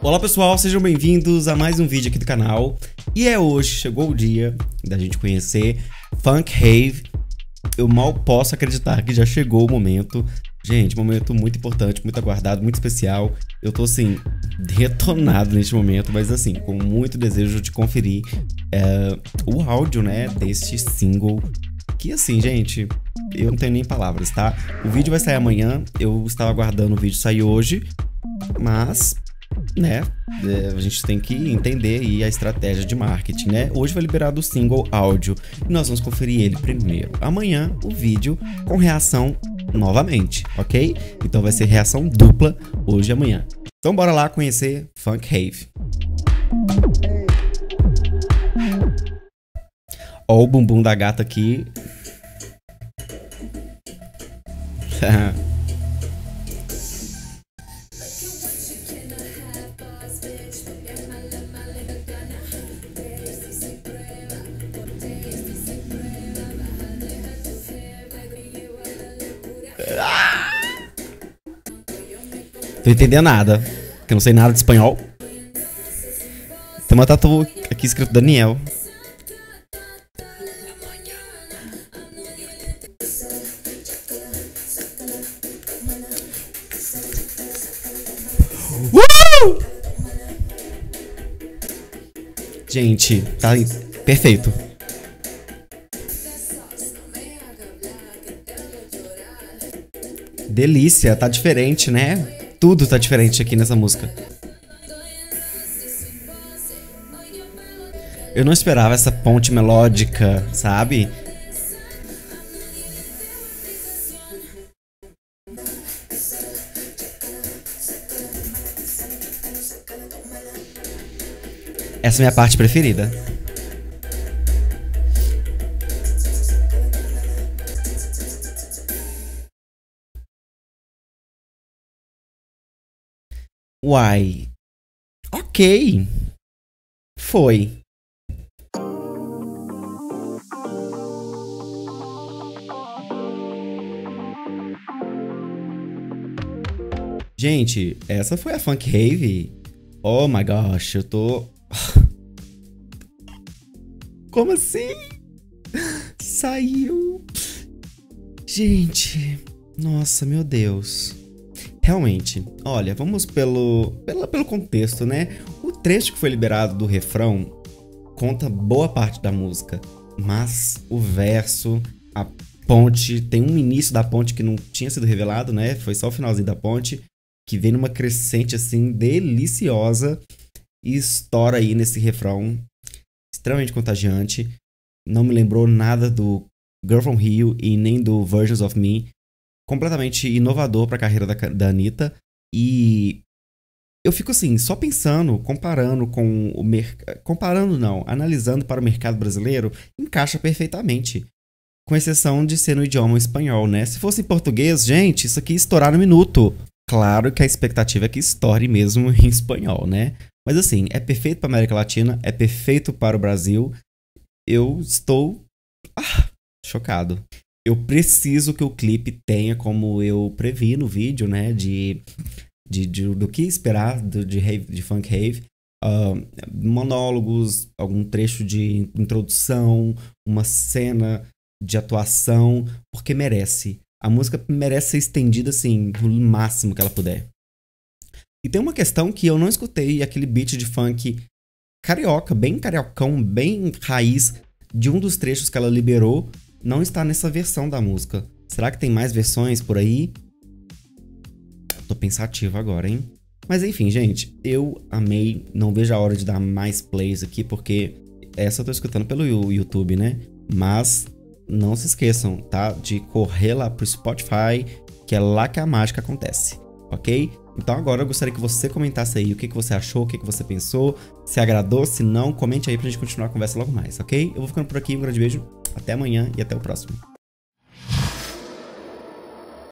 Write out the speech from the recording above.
Olá pessoal, sejam bem-vindos a mais um vídeo aqui do canal. E é hoje, chegou o dia da gente conhecer Funk Rave. Eu mal posso acreditar que já chegou o momento. Gente, momento muito importante, muito aguardado, muito especial. Eu tô assim, detonado neste momento, mas assim, com muito desejo de conferir é, o áudio, né, deste single. Que assim, gente, eu não tenho nem palavras, tá? O vídeo vai sair amanhã, eu estava aguardando o vídeo sair hoje, mas né? É, a gente tem que entender aí a estratégia de marketing, né? Hoje vai liberar do single áudio e nós vamos conferir ele primeiro. Amanhã o vídeo com reação novamente, ok? Então vai ser reação dupla hoje e amanhã. Então bora lá conhecer Funk Rave. Ó o bumbum da gata aqui. Tô entendendo nada. Porque eu não sei nada de espanhol. Tem uma tatu aqui escrito Daniel. Uh! Gente, tá perfeito. Delícia, tá diferente, né? Tudo tá diferente aqui nessa música. Eu não esperava essa ponte melódica, sabe? Essa é a minha parte preferida. Uai. Ok. Foi. Gente, essa foi a Funk Rave. Oh my gosh, eu tô. Como assim? Saiu. Gente, nossa, meu Deus. Realmente, olha, vamos pelo, pelo, pelo contexto, né? O trecho que foi liberado do refrão conta boa parte da música, mas o verso, a ponte, tem um início da ponte que não tinha sido revelado, né? Foi só o finalzinho da ponte, que vem numa crescente assim deliciosa e estoura aí nesse refrão extremamente contagiante. Não me lembrou nada do Girl From Rio e nem do Versions of Me, completamente inovador para a carreira da, da Anitta. E eu fico assim, só pensando, comparando com o mercado. Comparando não, analisando para o mercado brasileiro, encaixa perfeitamente. Com exceção de ser no idioma espanhol, né? Se fosse em português, gente, isso aqui estourar no minuto. Claro que a expectativa é que estoure mesmo em espanhol, né? Mas assim, é perfeito para América Latina, é perfeito para o Brasil. Eu estou ah, chocado eu preciso que o clipe tenha, como eu previ no vídeo, né? De, de, de do que esperar do, de, rave, de funk rave. Uh, monólogos, algum trecho de introdução, uma cena de atuação, porque merece. A música merece ser estendida assim, no máximo que ela puder. E tem uma questão que eu não escutei aquele beat de funk carioca, bem cariocão, bem raiz, de um dos trechos que ela liberou não está nessa versão da música. Será que tem mais versões por aí? Tô pensativo agora, hein? Mas enfim, gente, eu amei. Não vejo a hora de dar mais plays aqui, porque essa eu tô escutando pelo YouTube, né? Mas não se esqueçam, tá? De correr lá pro Spotify, que é lá que a mágica acontece, ok? Então agora eu gostaria que você comentasse aí o que, que você achou, o que, que você pensou, se agradou, se não, comente aí pra gente continuar a conversa logo mais, ok? Eu vou ficando por aqui, um grande beijo até amanhã e até o próximo.